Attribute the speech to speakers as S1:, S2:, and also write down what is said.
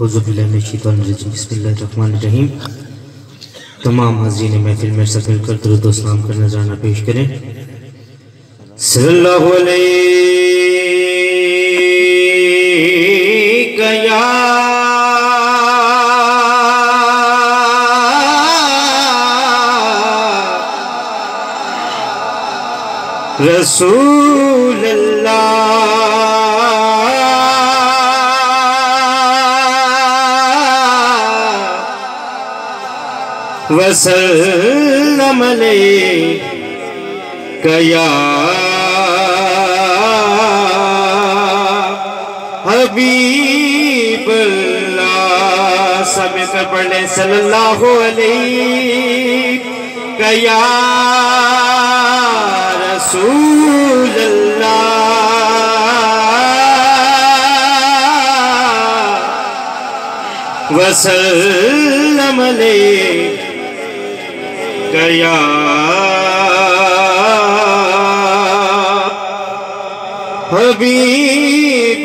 S1: बसमीम तमाम हजीन महफिल में सब मिलकर दुरुदोसलाम का नजराना पेश करें सल्लल्लाहु अलैहि रसूल अल्लाह वसल्लम कया हबीब अल्लाह सब कर पढ़ ले सल्लल्लाहु अलैहि कया रसूल अल्लाह वसल्लम कया हबीब